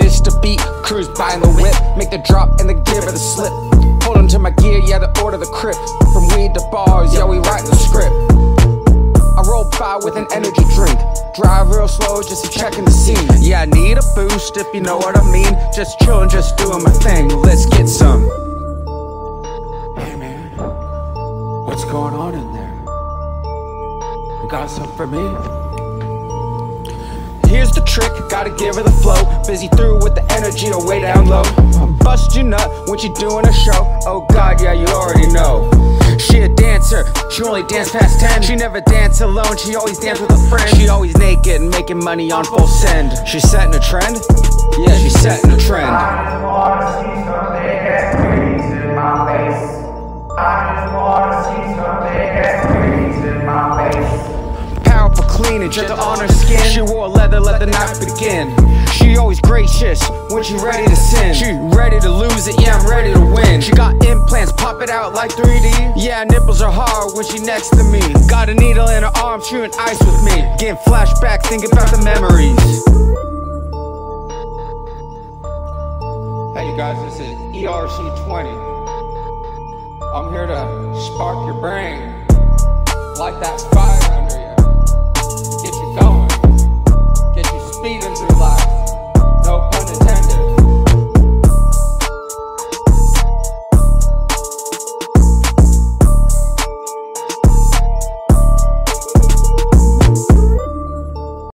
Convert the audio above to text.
This the beat, cruise by in the whip, make the drop and the give it a slip. Hold on to my gear, yeah, the order the crib. From weed to bars, yeah, we write the script. I roll by with an energy drink. Drive real slow just to check in the scene. Yeah, I need a boost if you know what I mean. Just chillin', just doing my thing. Let's get some. Hey man, what's going on in there? You got something for me? Here's the trick, gotta give her the flow. Busy through with the energy or way down low. Bust your nut when she doing a show. Oh god, yeah, you already know. She a dancer, she only dance past 10. She never dance alone, she always dance with a friend. She always naked and making money on full send. She setting a trend? Yeah, she's setting a trend. And gentle on her skin. She wore leather, let the night begin. She always gracious when she ready to sin. She ready to lose it, yeah, I'm ready to win. She got implants, pop it out like 3D. Yeah, nipples are hard when she next to me. Got a needle in her arm, chewing ice with me. Getting flashbacks, thinking about the memories. Hey, you guys, this is ERC20. I'm here to spark your brain. Like that fire